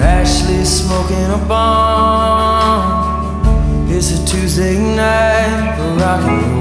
Ashley smoking a bomb. It's a Tuesday night for rock and roll.